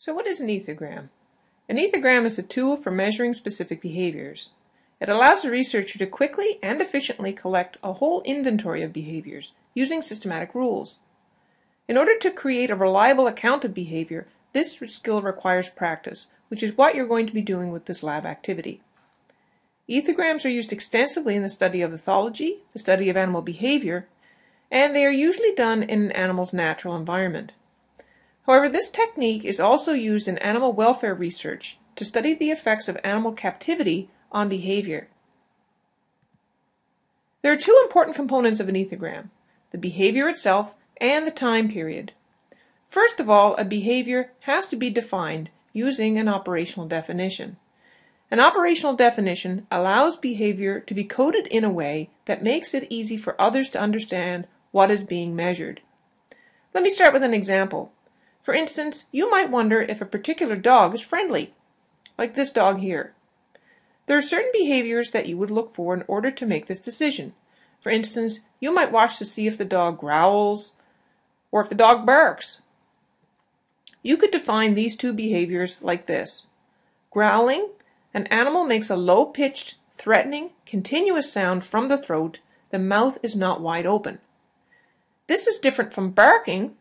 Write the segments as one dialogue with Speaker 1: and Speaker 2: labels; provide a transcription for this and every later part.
Speaker 1: So what is an ethogram? An ethogram is a tool for measuring specific behaviors. It allows a researcher to quickly and efficiently collect a whole inventory of behaviors using systematic rules. In order to create a reliable account of behavior, this skill requires practice, which is what you're going to be doing with this lab activity. Ethograms are used extensively in the study of ethology, the study of animal behavior, and they are usually done in an animal's natural environment. However, this technique is also used in animal welfare research to study the effects of animal captivity on behavior. There are two important components of an ethogram, the behavior itself and the time period. First of all, a behavior has to be defined using an operational definition. An operational definition allows behavior to be coded in a way that makes it easy for others to understand what is being measured. Let me start with an example. For instance, you might wonder if a particular dog is friendly, like this dog here. There are certain behaviors that you would look for in order to make this decision. For instance, you might watch to see if the dog growls or if the dog barks. You could define these two behaviors like this. Growling, an animal makes a low-pitched, threatening, continuous sound from the throat, the mouth is not wide open. This is different from barking,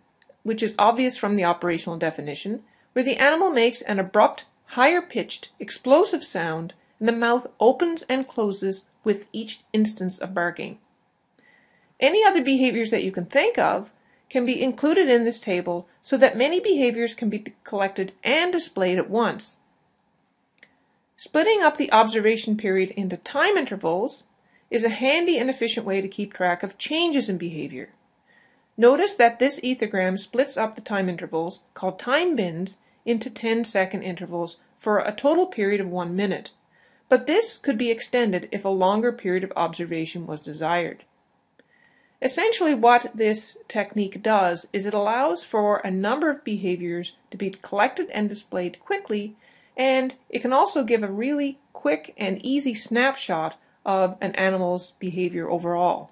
Speaker 1: which is obvious from the operational definition, where the animal makes an abrupt, higher pitched, explosive sound and the mouth opens and closes with each instance of barking. Any other behaviors that you can think of can be included in this table so that many behaviors can be collected and displayed at once. Splitting up the observation period into time intervals is a handy and efficient way to keep track of changes in behavior. Notice that this ethogram splits up the time intervals, called time bins, into 10 second intervals for a total period of one minute. But this could be extended if a longer period of observation was desired. Essentially what this technique does is it allows for a number of behaviors to be collected and displayed quickly and it can also give a really quick and easy snapshot of an animal's behavior overall.